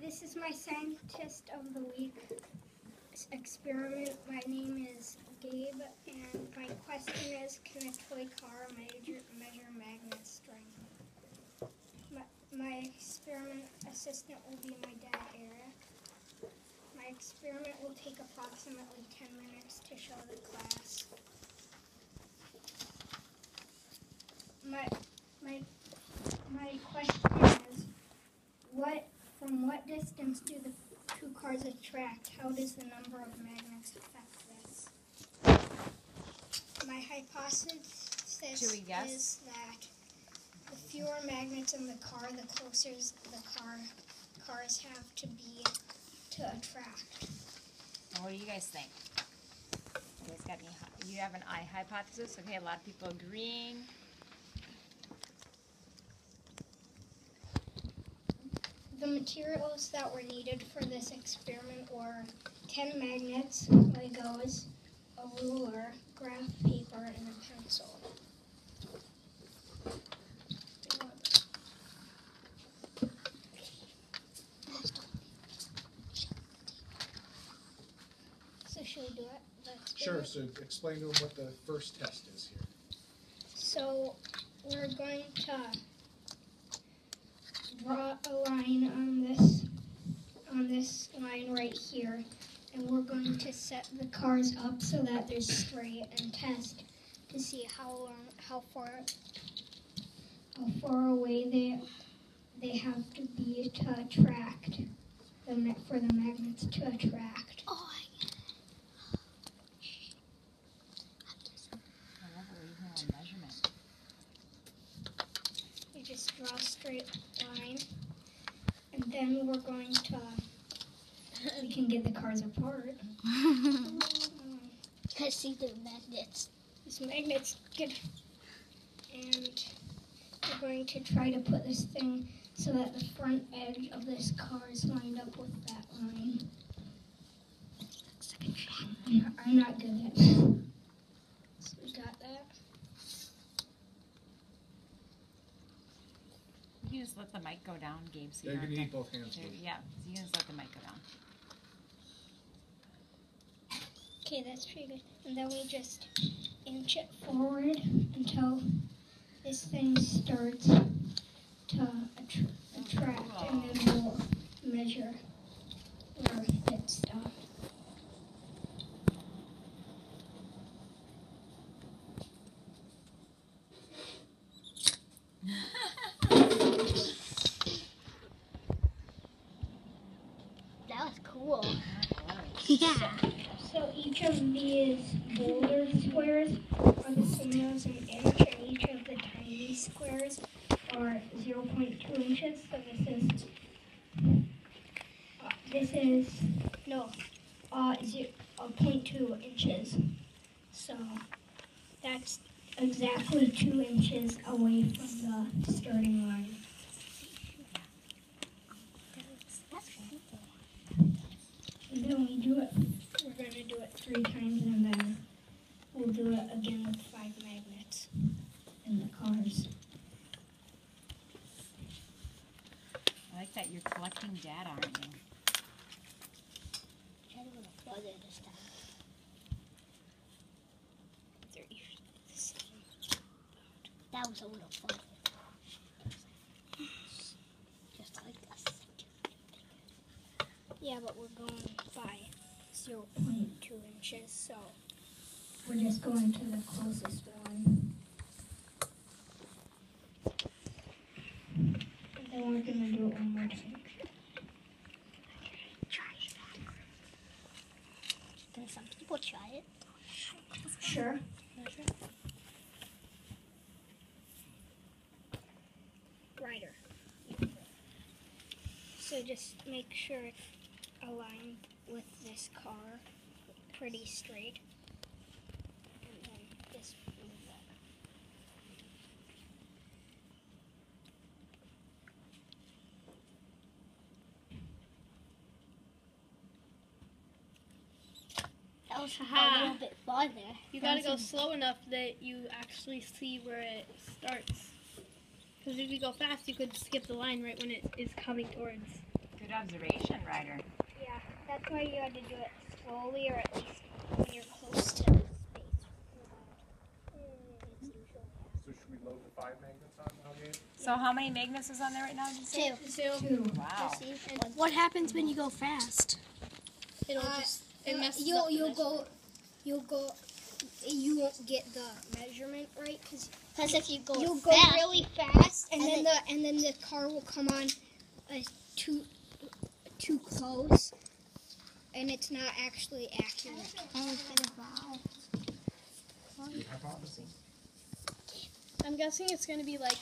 This is my scientist of the week experiment. My name is Gabe, and my question is: Can a toy car measure, measure magnet strength? My, my experiment assistant will be my dad, Eric. My experiment will take approximately 10 minutes to show the class. My my my question is: What from what distance do the two cars attract? How does the number of magnets affect this? My hypothesis Should we guess? is that the fewer magnets in the car, the closer the car cars have to be to attract. Well, what do you guys think? You guys got any? You have an I hypothesis. Okay, a lot of people agreeing. The materials that were needed for this experiment were 10 magnets, Legos, a ruler, graph paper, and a pencil. So should we do it? Sure, so explain to them what the first test is here. So we're going to draw a line on this on this line right here, and we're going to set the cars up so that they're straight and test to see how long, how far, how far away they they have to be to attract the for the magnets to attract. Oh, I love it. A measurement. You just draw a straight line, and then we're going to. We can get the cars apart. I see the magnets. These magnets get, and we're going to try to put this thing so that the front edge of this car is lined up with that line. I'm not, I'm not good at it. So we got that. You can just let the mic go down, Gabe. So Yeah, you you can have eat both hands. to, yeah, so you can just let the mic go down. Okay, that's pretty good. And then we just inch it forward until this thing starts to attr- attract, and then we'll measure where it stops. That was cool. Yeah. Each of these boulder squares are the same as an inch, and each of the tiny squares are 0.2 inches. So this is uh, this is no uh, zero, uh 0.2 inches. So that's exactly two inches away from the starting line. And then we do it. We're going to do it three times, and then we'll do it again with five magnets in the cars. I like that you're collecting data, aren't you? Try to go further this time. They're the same. That was a little further. Just like this. Yeah, but we're going by 0.2 inches, so we're just going to the closest one. And then we're going to do it one more time. Can some people try it? Sure. Ryder. So just make sure it's aligned with this car pretty straight. And then just move that. That was a little bit farther. You gotta go slow enough that you actually see where it starts. Because if you go fast, you could skip the line right when it is coming towards. Good observation, Ryder. Yeah, that's why you had to do it slowly or at least when you're close to the space. So should we load the five magnets on now, Gabe? So how many magnets is on there right now? Did you say? Two. Wow. What happens when you go fast? It'll Uh, just it messes you'll up the you'll go you'll go you won't get the measurement right because Because if you go you'll go fast, really fast and, and then the and then the car will come on uh, too too close and it's not actually accurate. Hypothesis? I'm guessing it's gonna be like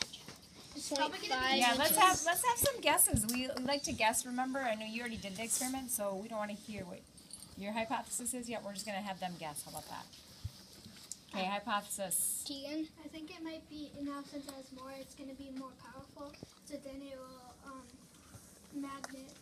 point five. Yeah, let's have let's have some guesses. We we like to guess. Remember, I know you already did the experiment, so we don't want to hear what your hypothesis is yet. We're just gonna have them guess. How about that? Okay, hypothesis. Tegan, I think it might be now since it has more, it's going to be more powerful. So then it will um, magnet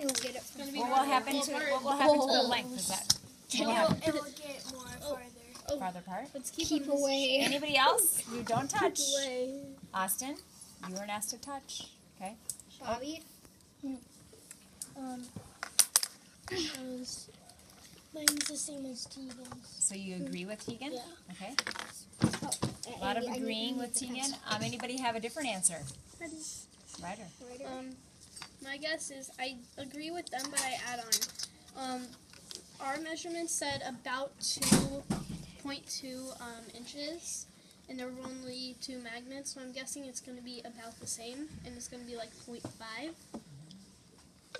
more. it will get it. It's gonna What will harder. happen to what will happen to the length? Is that It what will will, it will get more farther. farther apart? Let's keep, Keep away. Anybody else? You don't touch. Keep away. Austin, you weren't asked to touch. Okay. Bobby, Um, mine's the same as Tegan's. So you agree with Tegan? Yeah. Okay. uh, A lot of I I agreeing with the Tegan. Um, anybody have a different answer? Ryder. Ryder. Um, my guess is I agree with them, but I add on. Um, our measurement said about two point two um, inches, and there were only two magnets, so I'm guessing it's going to be about the same, and it's going to be like 0.5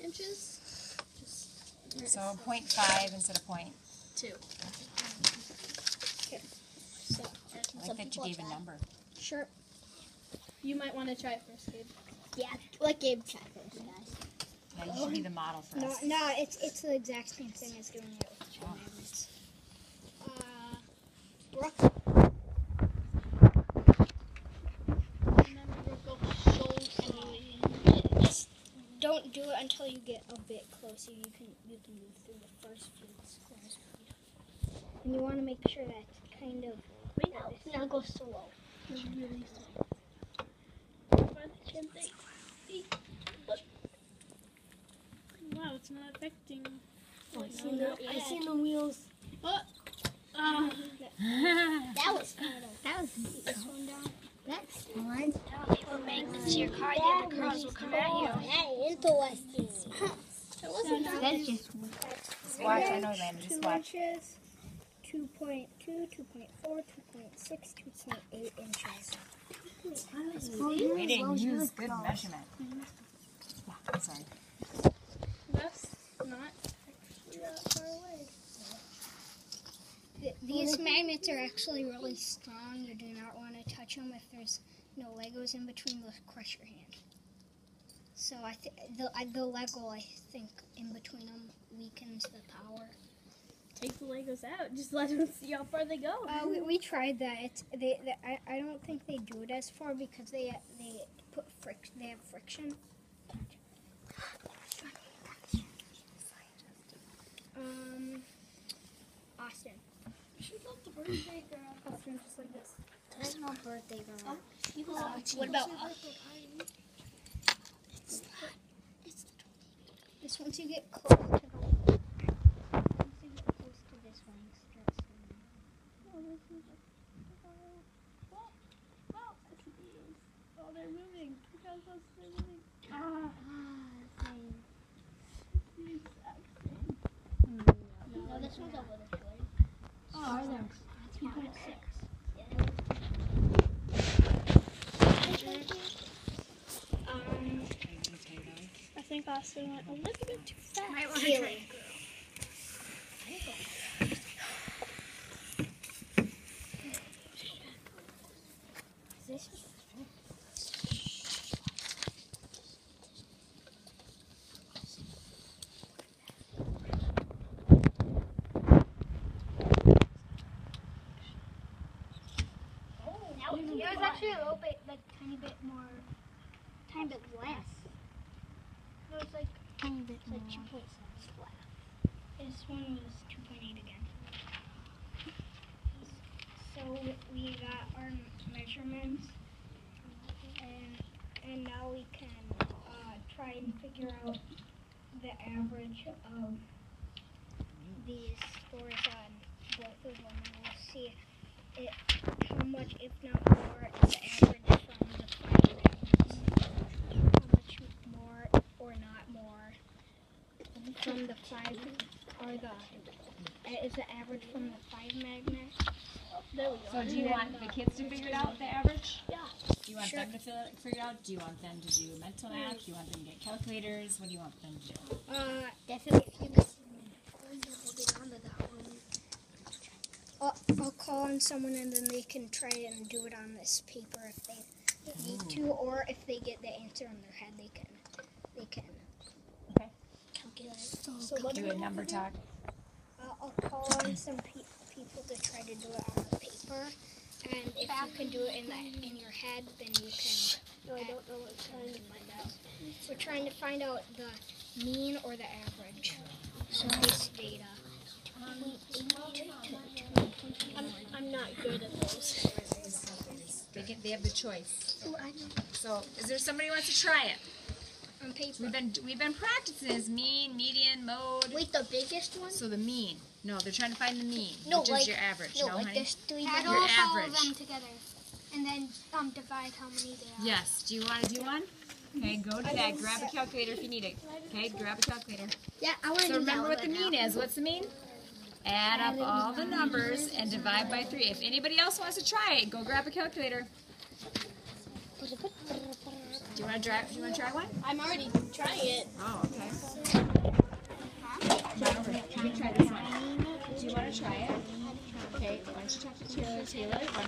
inches. Just So 0.5 instead of point. two. so, I some like that you gave a number. Sure. You might want to try it first, Gabe. Yeah, let Gabe try first, guys. Yeah, you should be the model for No, us. no, it's it's the exact same thing as doing it with two Oh. magnets. Uh, Brooke, Remember, go so slowly. just don't do it until you get a bit closer. You can you can move through the first few squares. And you want to make sure that it's kind of Now, now go slow. Really slow. By the chin thing. See? Look. Wow, it's not affecting. I seen the, I seen the wheels. Ah. That was kind of. That was this one down. That's fun. Magnets to your car, then the cars will come at you. That interesting. That wasn't That's just Just watch. I know, Landon. Just two watch. inches, 2.2, 2.4, 2.6, 2.8 inches. We didn't use good measurement. I'm sorry. That's not actually that far away. Th- These magnets are actually really strong. You do not want to touch them if there's no Legos in between. They'll crush your hand. So I th- the I, the Lego I think in between them weakens the power. Take the Legos out. Just let them see how far they go. Uh, we, we tried that. It's they, they I, I don't think they do it as far because they they put fric they have friction. Um, Austin. She got the birthday girl. Austin, just like this. There's no birthday girl. what about She us? birthday party. This once you get close to the once you get close to this one, it starts to Oh, they're moving. Look how close they're moving. Ah, the exact same. No, this one's a little short. Oh, are there? 2.6. Um, I think Austin went a little bit too fast. might want to try. It was actually a little bit, like, tiny bit more. Tiny bit less. It was like, Tiny bit like more. 2.7. This one was 2.8 again. So we- got our measurements, and and now we can uh, try try and figure out the average of these scores on both of them, and we'll see it, how much, if not more, is the average from the five magnets. How much more or not more from the five, or the, uh, is the average from the five magnets? There we go. So do you want the kids to figure it out, the average? Yeah. Do you want them to fill it, figure it out? Do you want them to do mental math? Do you want them to get calculators? What do you want them to do? Uh, definitely. If you guys hold on to that one. I'll, I'll call on someone and then they can try and do it on this paper if they need to, or if they get the answer in their head, they can, they can. Okay. Calculate. So what Do a number talk. I'll, I'll call on some pe- people to try to do it on the paper, and if you can do it in the, in your head, then you can. No, I don't know what we're trying to find out. We're trying to find out the mean or the average. So this data. Um, I'm, I'm not good at those. They get, they have the choice. So, is there somebody who wants to try it? On paper. We've been we've been practicing this mean, median, mode. Wait, the biggest one? So the mean. No, they're trying to find the mean, No, which like- is your average. No, No, like honey. there's three Add all of them together, and then um divide how many they are. Yes. Do you want to do one? Okay, go to that. Grab a calculator if you need it. Okay, grab a calculator. Yeah, I want to So do remember what the mean is. What's the mean? Add up all the numbers and divide by three. If anybody else wants to try it, go grab a calculator. Do you want to try? Do you want to try one? I'm already trying it. Oh, okay. Come over. You can try this one. Do you want to try it? Okay. Why don't you talk to Taylor? Taylor, why